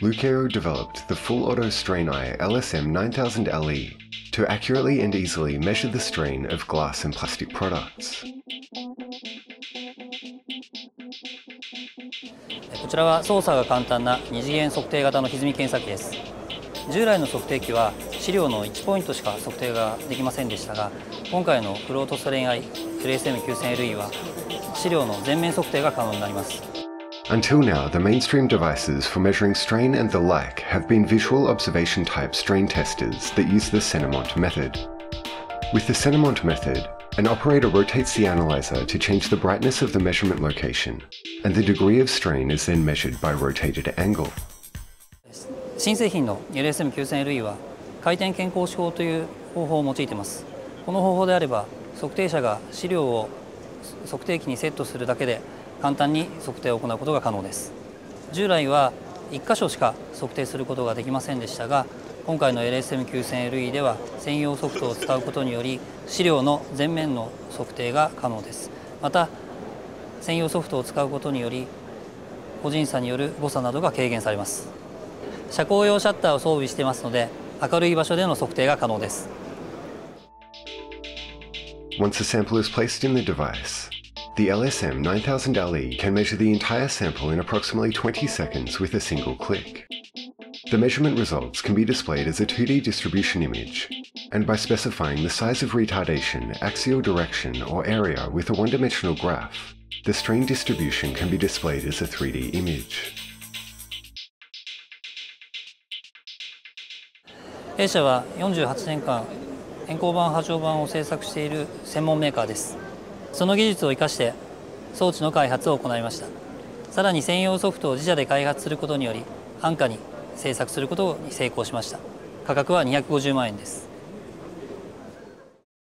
Lucero developed the full auto strain eye LSM 9000LE to accurately and easily measure the strain of glass and plastic products. こちらは操作が簡単な二次元測定型の歪み検査機です従来の測定器は資料の1ポイントしか測定ができませんでしたが今回のフロートストレインアイ LSM9000LE は資料の全面測定が可能になります Until now, the mainstream devices for measuring strain and the like have been visual observation type strain testers that use the Cenemont method. With the Cenemont method, an operator rotates the analyzer to change the brightness of the measurement location, and the degree of strain is then measured by rotated angle. 新製品の LSM9000LE は回転健康手法という方法を用いていますこの方法であれば測定者が資料を測定器にセットするだけで 簡単に測定を行うことが可能です。従来は1箇所しか測定することができませんでしたが今回の LSM9000LE では専用ソフトを使うことにより資料の全面の測定が可能です。また専用ソフトを使うことにより個人差による誤差などが軽減されます。遮光用シャッターを装備していますので明るい場所での測定が可能です。Once a sample is placed in the device, the LSM 9000LE can measure the entire sample in approximately 20 seconds with a single click. The measurement results can be displayed as a 2D distribution image, and by specifying the size of retardation, axial direction, or area with a one-dimensional graph, the strain distribution can be displayed as a 3D image. 弊社は48年間変更板波長板を製作している専門メーカーです その技術を生かして装置の開発を行いました。さらに専用ソフトを自社で開発することにより安価に製作することに成功しました。価格は250万円です。